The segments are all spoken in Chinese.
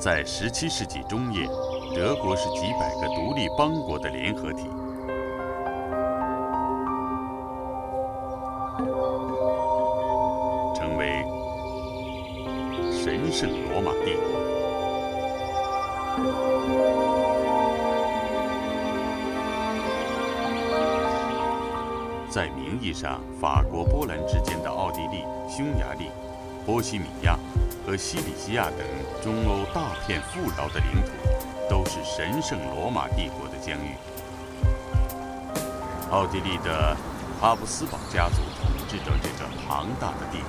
在17世纪中叶，德国是几百个独立邦国的联合体，成为神圣罗马帝国。在名义上，法国、波兰之间的奥地利、匈牙利、波西米亚和西里西亚等中欧大片富饶的领土，都是神圣罗马帝国的疆域。奥地利的哈布斯堡家族统治着这个庞大的帝国，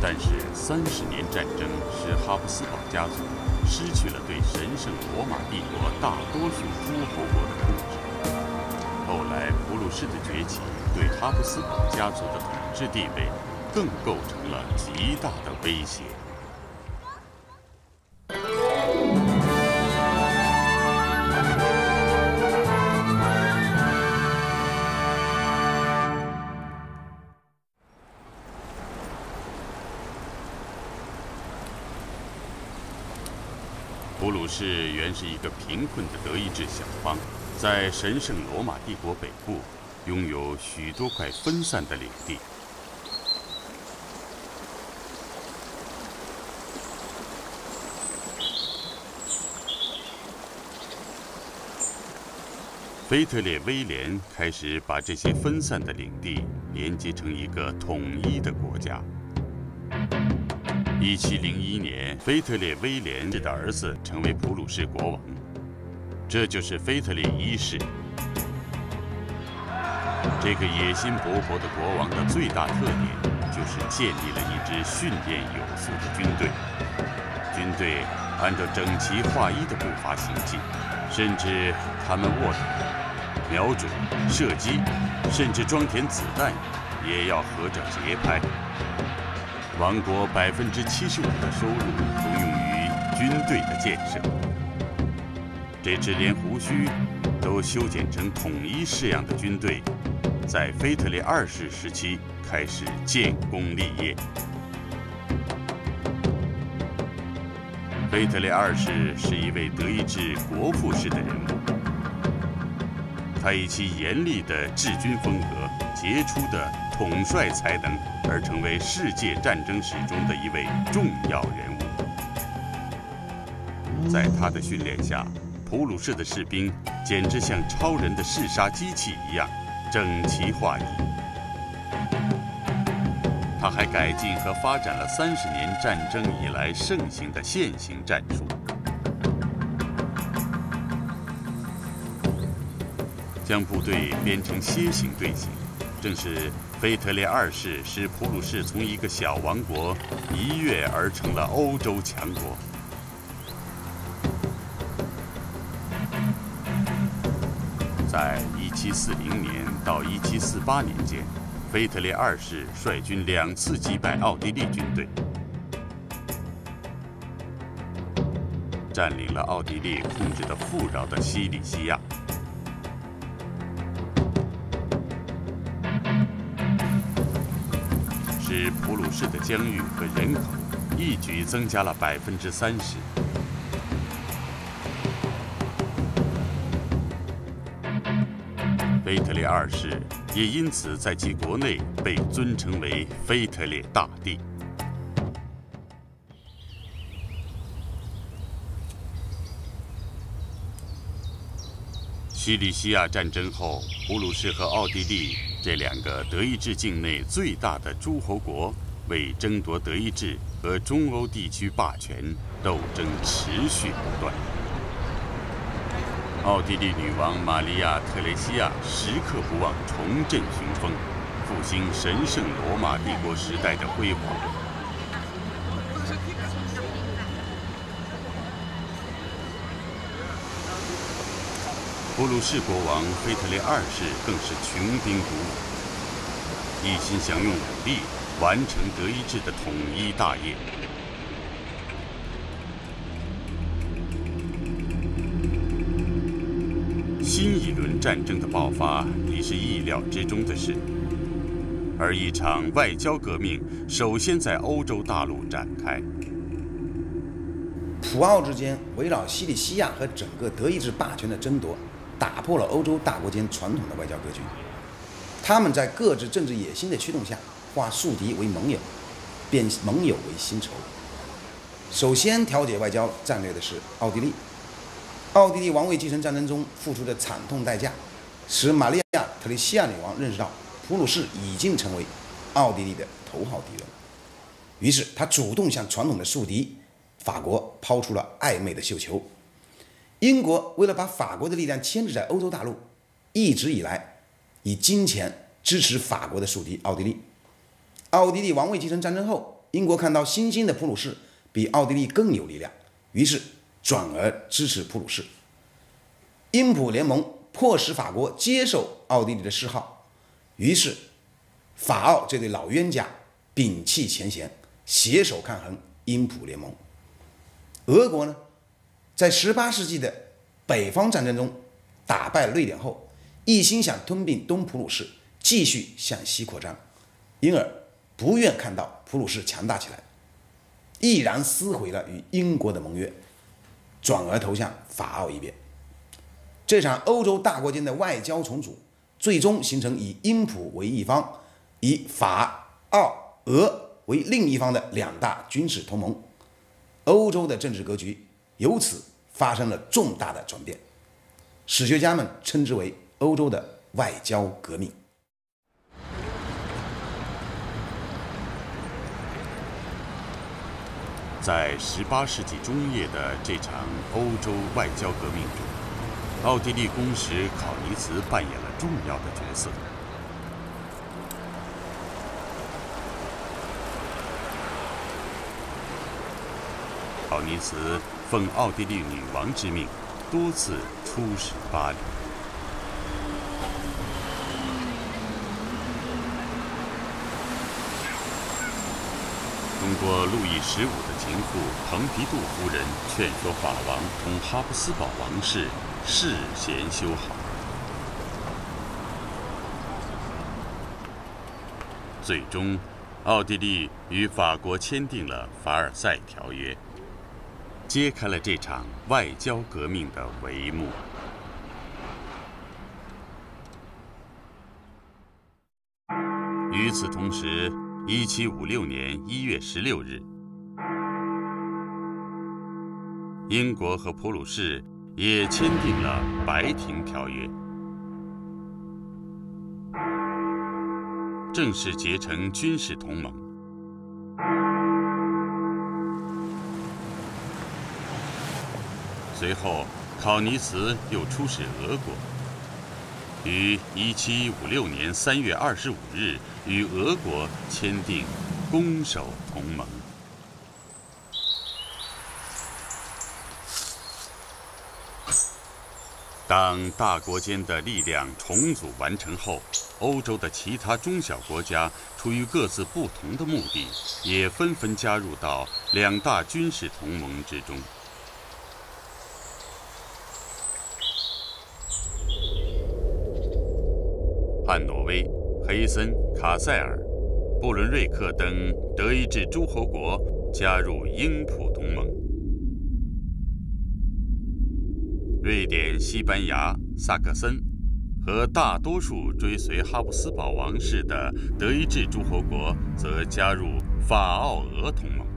但是三十年战争使哈布斯堡家族失去了对神圣罗马帝国大多数诸侯国的控制。后来，普鲁士的崛起对哈布斯堡家族的统治地位更构成了极大的威胁。普鲁士原是一个贫困的德意志小邦。在神圣罗马帝国北部，拥有许多块分散的领地。腓特烈威廉开始把这些分散的领地连接成一个统一的国家。一七零一年，腓特烈威廉的儿子成为普鲁士国王。这就是腓特烈一世。这个野心勃勃的国王的最大特点，就是建立了一支训练有素的军队。军队按照整齐划一的步伐行进，甚至他们卧倒、瞄准、射击，甚至装填子弹，也要合着节拍。王国百分之七十五的收入都用于军队的建设。这支连胡须都修剪成统一式样的军队，在腓特烈二世时期开始建功立业。腓特烈二世是一位德意志国父式的人物，他以其严厉的治军风格、杰出的统帅才能而成为世界战争史中的一位重要人物。在他的训练下，普鲁士的士兵简直像超人的嗜杀机器一样，整齐划一。他还改进和发展了三十年战争以来盛行的线形战术，将部队编成楔形队形。正是腓特烈二世使普鲁士从一个小王国一跃而成了欧洲强国。在1740年到1748年间，腓特烈二世率军两次击败奥地利军队，占领了奥地利控制的富饶的西里西亚，使普鲁士的疆域和人口一举增加了百分之三十。腓特烈二世也因此在其国内被尊称为腓特烈大帝。西里西亚战争后，普鲁士和奥地利这两个德意志境内最大的诸侯国为争夺德意志和中欧地区霸权，斗争持续不断。奥地利女王玛利亚·特蕾西亚时刻不忘重振雄风，复兴神圣罗马帝国时代的辉煌。普鲁士国王腓特烈二世更是穷兵黩武，一心想用武力完成德意志的统一大业。战争的爆发已是意料之中的事，而一场外交革命首先在欧洲大陆展开。普奥之间围绕西里西亚和整个德意志霸权的争夺，打破了欧洲大国间传统的外交格局。他们在各自政治野心的驱动下，化宿敌为盟友，变盟友为新仇。首先调解外交战略的是奥地利。奥地利王位继承战争中付出的惨痛代价，使玛利亚·特蕾西亚女王认识到普鲁士已经成为奥地利的头号敌人。于是，他主动向传统的宿敌法国抛出了暧昧的绣球。英国为了把法国的力量牵制在欧洲大陆，一直以来以金钱支持法国的宿敌奥地利。奥地利王位继承战争后，英国看到新兴的普鲁士比奥地利更有力量，于是转而支持普鲁士。英普联盟迫使法国接受奥地利的示好，于是法奥这对老冤家摒弃前嫌。携手抗衡英普联盟。俄国呢，在十八世纪的北方战争中打败瑞典后，一心想吞并东普鲁士，继续向西扩张，因而不愿看到普鲁士强大起来，毅然撕毁了与英国的盟约，转而投向法奥一边。这场欧洲大国间的外交重组，最终形成以英普为一方，以法奥俄。为另一方的两大军事同盟，欧洲的政治格局由此发生了重大的转变，史学家们称之为欧洲的外交革命。在18世纪中叶的这场欧洲外交革命中，奥地利公使考尼茨扮演了重要的角色。考尼茨奉奥地利女王之命，多次出使巴黎。过路易十五的情妇蓬皮杜夫人劝说法王同哈布斯堡王室事先修好，最终，奥地利与法国签订了《凡尔赛条约》。揭开了这场外交革命的帷幕。与此同时，1756年1月16日，英国和普鲁士也签订了《白亭条约》，正式结成军事同盟。随后，考尼茨又出使俄国，于1756年3月25日与俄国签订攻守同盟。当大国间的力量重组完成后，欧洲的其他中小国家出于各自不同的目的，也纷纷加入到两大军事同盟之中。汉诺威、黑森、卡塞尔、布伦瑞克等德意志诸侯国加入英普同盟。瑞典、西班牙、萨克森和大多数追随哈布斯堡王室的德意志诸侯国则加入法奥俄同盟。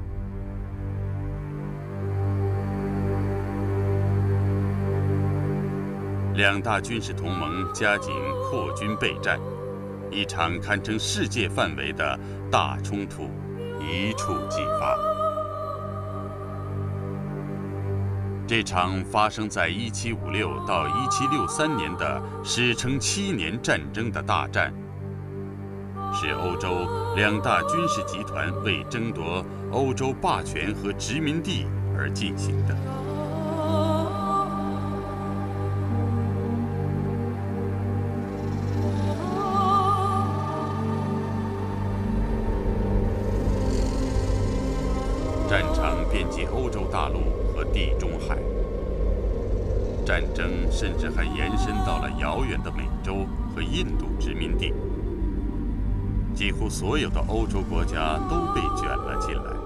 两大军事同盟加紧扩军备战，一场堪称世界范围的大冲突一触即发。这场发生在1756到1763年的史称七年战争的大战，是欧洲两大军事集团为争夺欧洲霸权和殖民地而进行的。战场遍及欧洲大陆和地中海，战争甚至还延伸到了遥远的美洲和印度殖民地，几乎所有的欧洲国家都被卷了进来。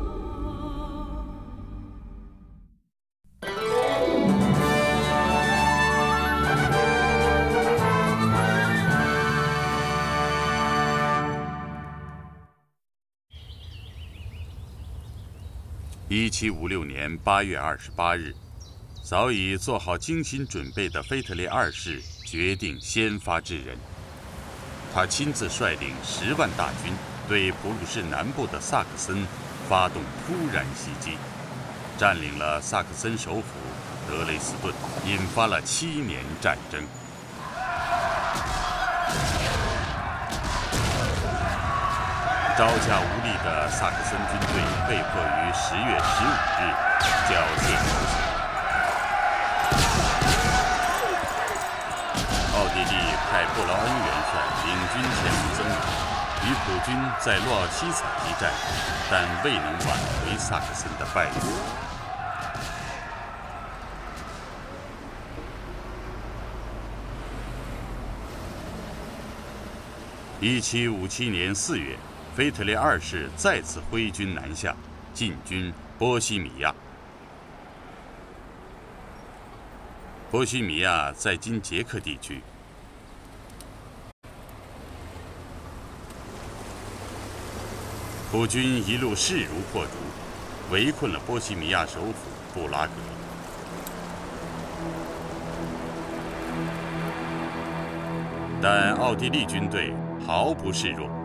一七五六年八月二十八日，早已做好精心准备的腓特烈二世决定先发制人。他亲自率领十万大军，对普鲁士南部的萨克森发动突然袭击，占领了萨克森首府德累斯顿，引发了七年战争。招架无力的萨克森军队被迫于十月十五日缴械。奥地利派布劳恩元帅领军前往增援，与普军在洛奥西茨一战，但未能挽回萨克森的败局。一七五七年四月。腓特烈二世再次挥军南下，进军波西米亚。波西米亚在今捷克地区。普军一路势如破竹，围困了波西米亚首府布拉格。但奥地利军队毫不示弱。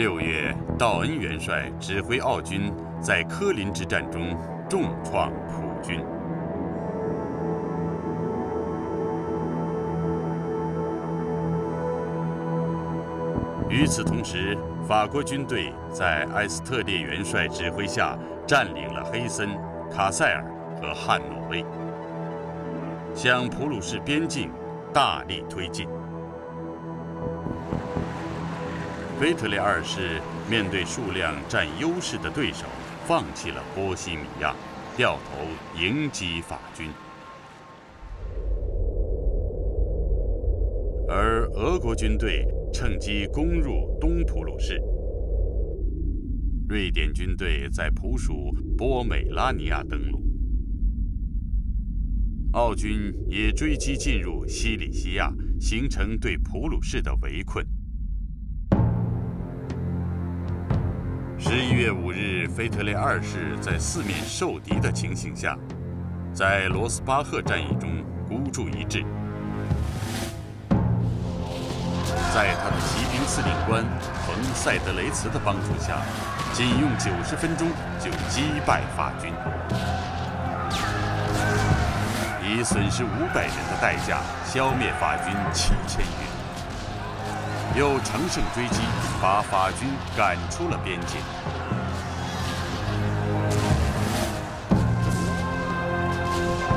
六月，道恩元帅指挥奥军在科林之战中重创普军。与此同时，法国军队在埃斯特列元帅指挥下占领了黑森、卡塞尔和汉诺威，向普鲁士边境大力推进。腓特烈二世面对数量占优势的对手，放弃了波西米亚，掉头迎击法军。而俄国军队趁机攻入东普鲁士。瑞典军队在普属波美拉尼亚登陆，奥军也追击进入西里西亚，形成对普鲁士的围困。月五日，腓特烈二世在四面受敌的情形下，在罗斯巴赫战役中孤注一掷，在他的骑兵司令官冯塞德雷茨的帮助下，仅用九十分钟就击败法军，以损失五百人的代价消灭法军七千余人。又乘胜追击，把法军赶出了边境。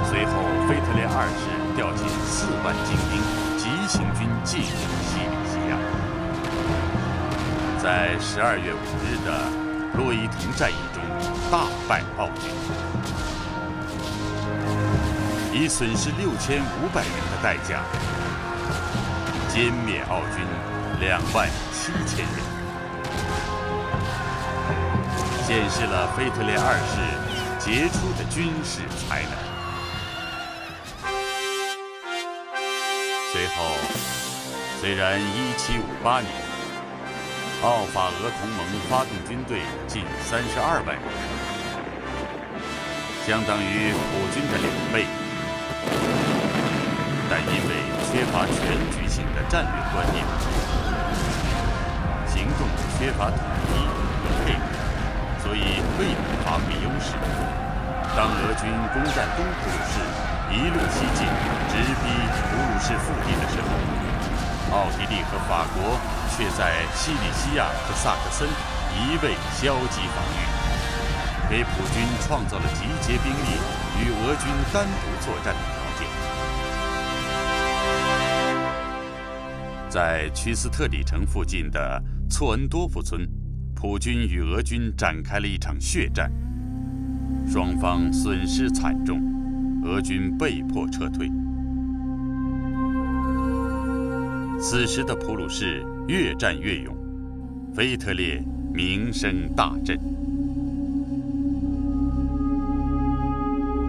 随后，腓特烈二世调遣四万精兵急行军进入西里西亚，在十二月五日的洛伊滕战役中大败奥军，以损失六千五百人的代价歼灭奥军。两万七千人，显示了腓特烈二世杰出的军事才能。随后，虽然1758年，奥法俄同盟发动军队近三十二万人，相当于普军的两倍，但因为缺乏全局性的战略观念。缺乏统一和配合，所以未能发挥优势。当俄军攻占东普鲁士，一路西进，直逼普鲁士腹地的时候，奥地利和法国却在西里西亚和萨克森一味消极防御，给普军创造了集结兵力与俄军单独作战在屈斯特里城附近的。措恩多夫村，普军与俄军展开了一场血战，双方损失惨重，俄军被迫撤退。此时的普鲁士越战越勇，腓特烈名声大振。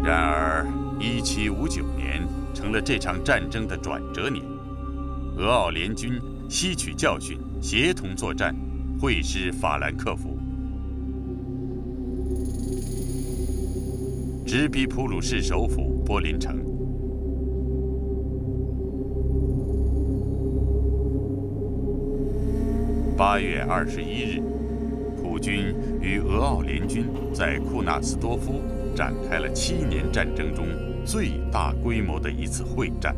然而，1759年成了这场战争的转折年，俄奥联军吸取教训。协同作战，会师法兰克福，直逼普鲁士首府柏林城。八月二十一日，普军与俄奥联军在库纳斯多夫展开了七年战争中最大规模的一次会战。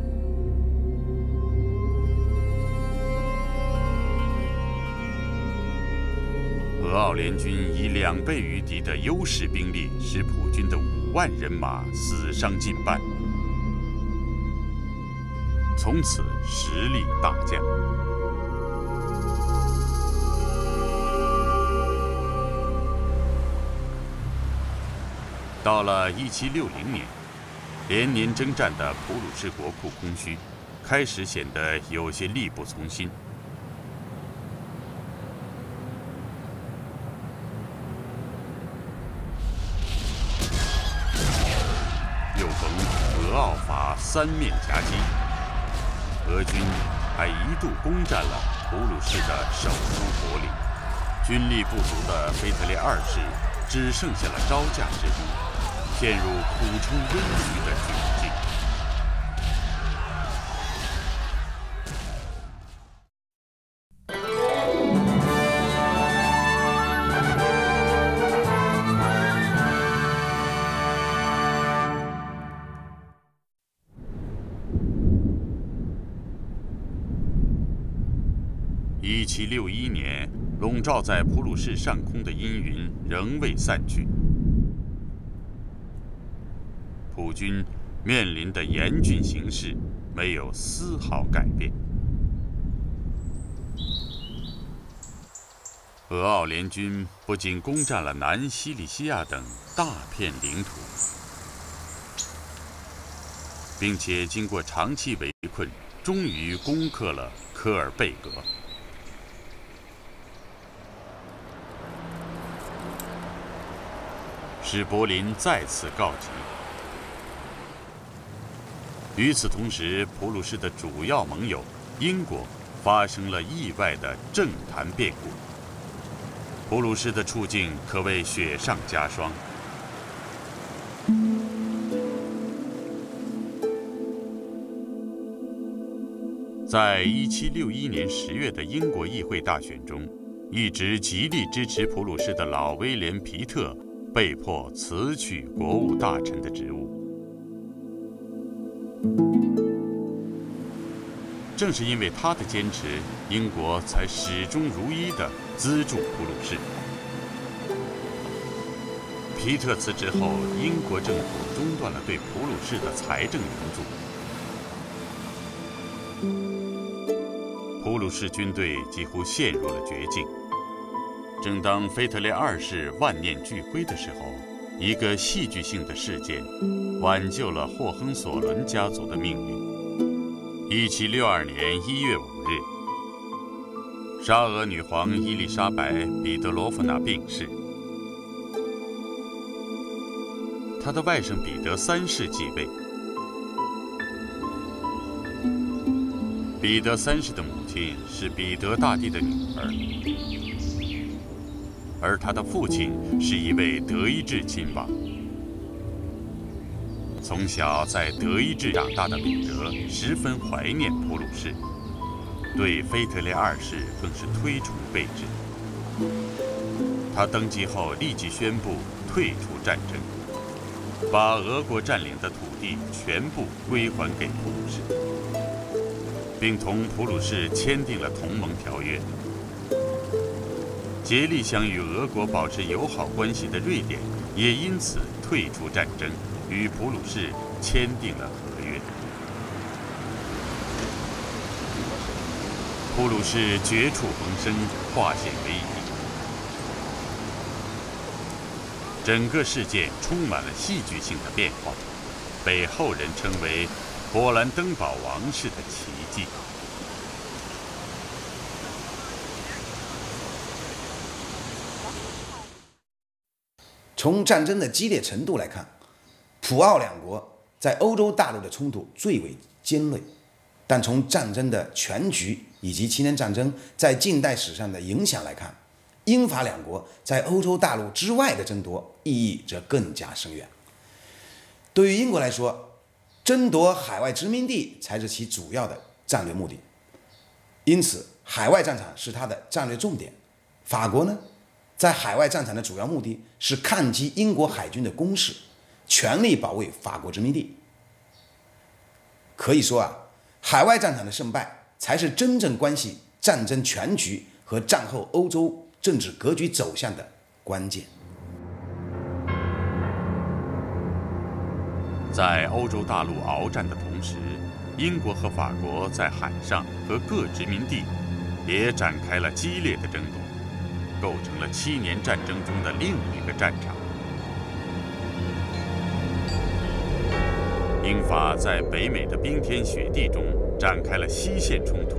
奥联军以两倍于敌的优势兵力，使普军的五万人马死伤近半，从此实力大降。到了一七六零年，连年征战的普鲁士国库空虚，开始显得有些力不从心。奥法三面夹击，俄军还一度攻占了普鲁士的首都柏林。军力不足的腓特烈二世只剩下了招架之力，陷入苦撑危局的窘境。一七六一年，笼罩在普鲁士上空的阴云仍未散去，普军面临的严峻形势没有丝毫改变。俄奥联军不仅攻占了南西里西亚等大片领土，并且经过长期围困，终于攻克了科尔贝格。使柏林再次告急。与此同时，普鲁士的主要盟友英国发生了意外的政坛变故，普鲁士的处境可谓雪上加霜。在一七六一年十月的英国议会大选中，一直极力支持普鲁士的老威廉·皮特。被迫辞去国务大臣的职务。正是因为他的坚持，英国才始终如一地资助普鲁士。皮特辞职后，英国政府中断了对普鲁士的财政援助，普鲁士军队几乎陷入了绝境。正当腓特烈二世万念俱灰的时候，一个戏剧性的事件挽救了霍亨索伦家族的命运。一七六二年一月五日，沙俄女皇伊丽莎白·彼得罗夫娜病逝，她的外甥彼得三世继位。彼得三世的母亲是彼得大帝的女儿。而他的父亲是一位德意志亲王。从小在德意志长大的彼得十分怀念普鲁士，对腓特烈二世更是推崇备至。他登基后立即宣布退出战争，把俄国占领的土地全部归还给普鲁士，并同普鲁士签订了同盟条约。竭力想与俄国保持友好关系的瑞典，也因此退出战争，与普鲁士签订了合约。普鲁士绝处逢生，化险为夷。整个事件充满了戏剧性的变化，被后人称为“波兰登堡王室的奇迹”。从战争的激烈程度来看，普奥两国在欧洲大陆的冲突最为尖锐。但从战争的全局以及七年战争在近代史上的影响来看，英法两国在欧洲大陆之外的争夺意义则更加深远。对于英国来说，争夺海外殖民地才是其主要的战略目的，因此海外战场是它的战略重点。法国呢，在海外战场的主要目的是抗击英国海军的攻势，全力保卫法国殖民地。可以说啊，海外战场的胜败才是真正关系战争全局和战后欧洲。政治格局走向的关键。在欧洲大陆鏖战的同时，英国和法国在海上和各殖民地也展开了激烈的争夺，构成了七年战争中的另一个战场。英法在北美的冰天雪地中展开了西线冲突，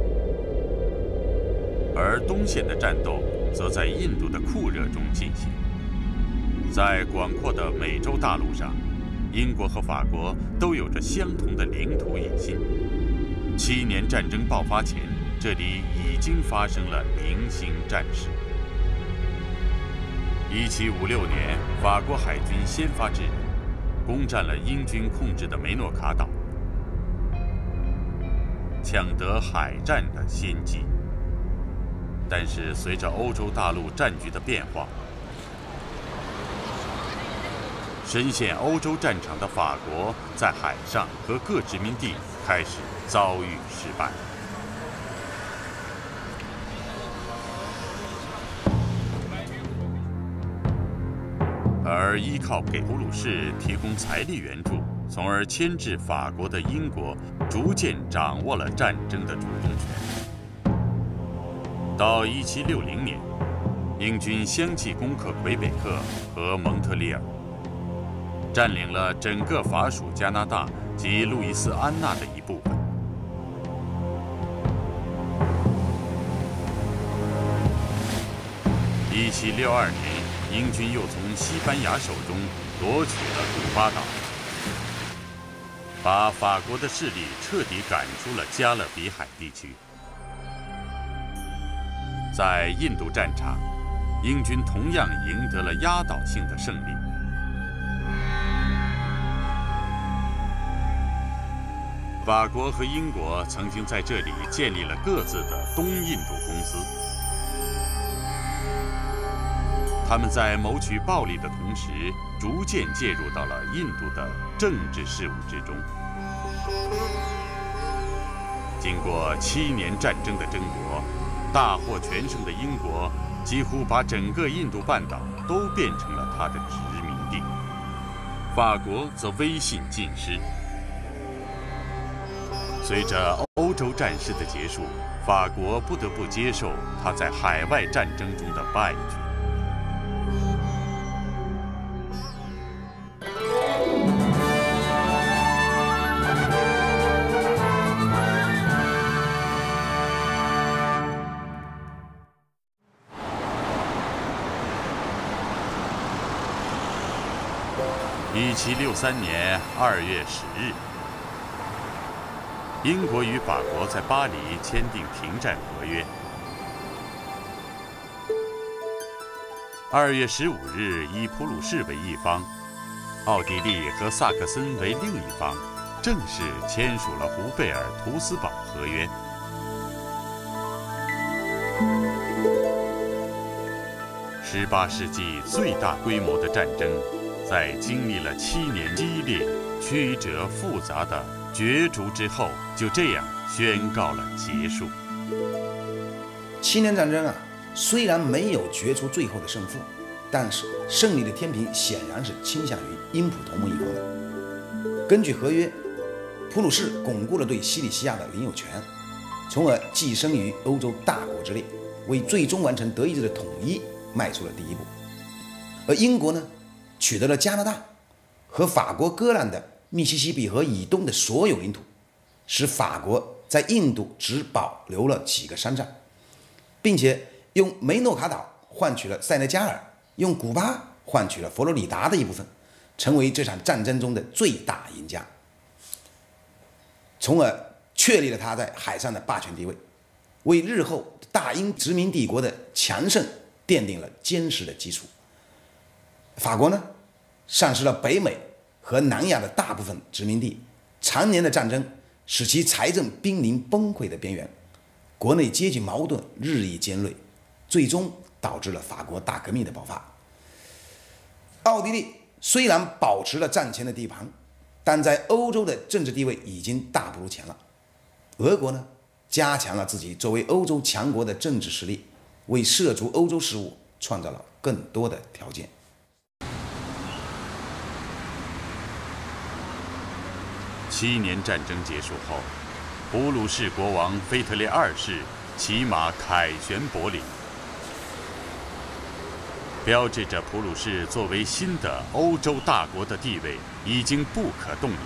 而东线的战斗。则在印度的酷热中进行。在广阔的美洲大陆上，英国和法国都有着相同的领土野心。七年战争爆发前，这里已经发生了零星战事。1756年，法国海军先发制人，攻占了英军控制的梅诺卡岛，抢得海战的先机。但是，随着欧洲大陆战局的变化，深陷欧洲战场的法国在海上和各殖民地开始遭遇失败，而依靠给普鲁士提供财力援助，从而牵制法国的英国，逐渐掌握了战争的主动权。到1760年，英军相继攻克魁北克和蒙特利尔，占领了整个法属加拿大及路易斯安那的一部分。1762年，英军又从西班牙手中夺取了古巴岛，把法国的势力彻底赶出了加勒比海地区。在印度战场，英军同样赢得了压倒性的胜利。法国和英国曾经在这里建立了各自的东印度公司，他们在谋取暴利的同时，逐渐介入到了印度的政治事务之中。经过七年战争的争夺。大获全胜的英国几乎把整个印度半岛都变成了他的殖民地，法国则威信尽失。随着欧洲战事的结束，法国不得不接受他在海外战争中的败局。一七六三年二月十日，英国与法国在巴黎签订停战合约。二月十五日，以普鲁士为一方，奥地利和萨克森为另一方，正式签署了胡贝尔图斯堡合约。十八世纪最大规模的战争。在经历了七年激烈、曲折复杂的角逐之后，就这样宣告了结束。七年战争啊，虽然没有决出最后的胜负，但是胜利的天平显然是倾向于英普同盟一方的。根据合约，普鲁士巩固了对西里西亚的领有权，从而跻身于欧洲大国之列，为最终完成德意志的统一迈出了第一步。而英国呢？取得了加拿大和法国割让的密西西比河以东的所有领土，使法国在印度只保留了几个山寨，并且用梅诺卡岛换取了塞内加尔，用古巴换取了佛罗里达的一部分，成为这场战争中的最大赢家，从而确立了他在海上的霸权地位，为日后大英殖民帝国的强盛奠定了坚实的基础。法国呢，丧失了北美和南亚的大部分殖民地，常年的战争使其财政濒临崩溃的边缘，国内阶级矛盾日益尖锐，最终导致了法国大革命的爆发。奥地利虽然保持了战前的地盘，但在欧洲的政治地位已经大不如前了。俄国呢，加强了自己作为欧洲强国的政治实力，为涉足欧洲事务创造了更多的条件。七年战争结束后，普鲁士国王腓特烈二世骑马凯旋柏林，标志着普鲁士作为新的欧洲大国的地位已经不可动摇。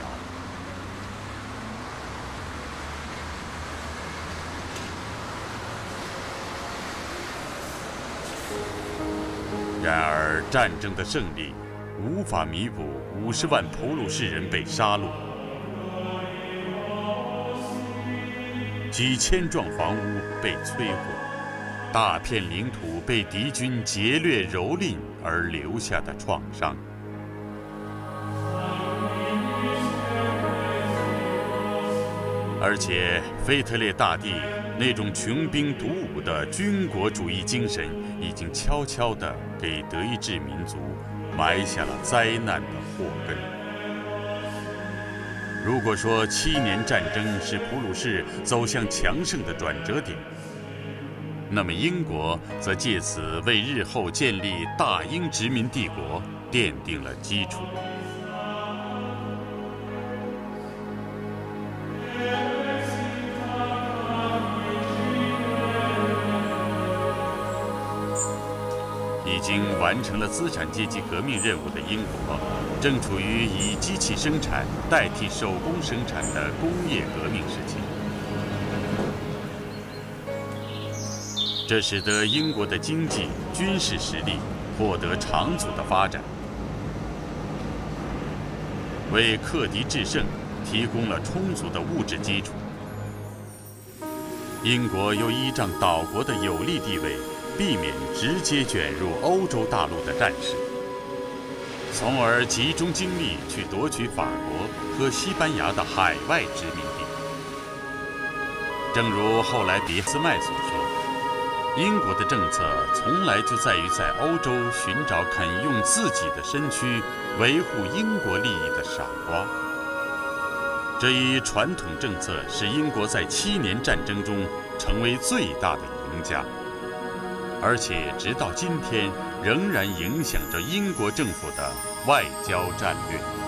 然而，战争的胜利无法弥补五十万普鲁士人被杀戮。几千幢房屋被摧毁，大片领土被敌军劫掠蹂躏而留下的创伤。而且，腓特烈大帝那种穷兵黩武的军国主义精神，已经悄悄地给德意志民族埋下了灾难的祸根。如果说七年战争是普鲁士走向强盛的转折点，那么英国则借此为日后建立大英殖民帝国奠定了基础。已经完成了资产阶级革命任务的英国。正处于以机器生产代替手工生产的工业革命时期，这使得英国的经济、军事实力获得长足的发展，为克敌制胜提供了充足的物质基础。英国又依仗岛国的有利地位，避免直接卷入欧洲大陆的战事。从而集中精力去夺取法国和西班牙的海外殖民地。正如后来俾斯麦所说，英国的政策从来就在于在欧洲寻找肯用自己的身躯维护英国利益的傻瓜。这一传统政策使英国在七年战争中成为最大的赢家。而且直到今天，仍然影响着英国政府的外交战略。